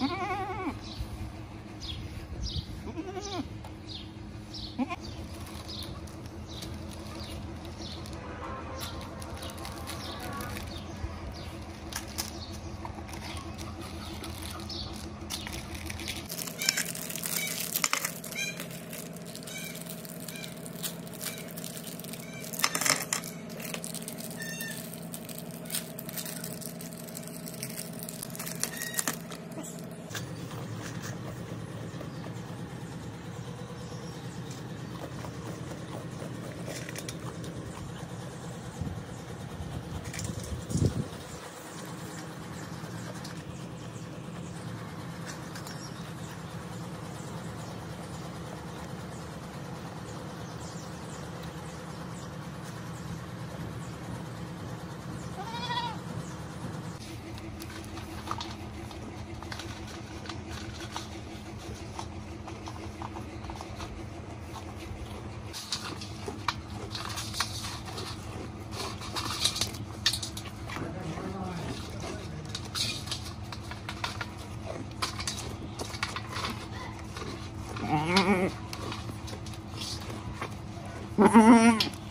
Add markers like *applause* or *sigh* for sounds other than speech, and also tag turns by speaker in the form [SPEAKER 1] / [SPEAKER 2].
[SPEAKER 1] Mm-hmm. *laughs* Mm-hmm.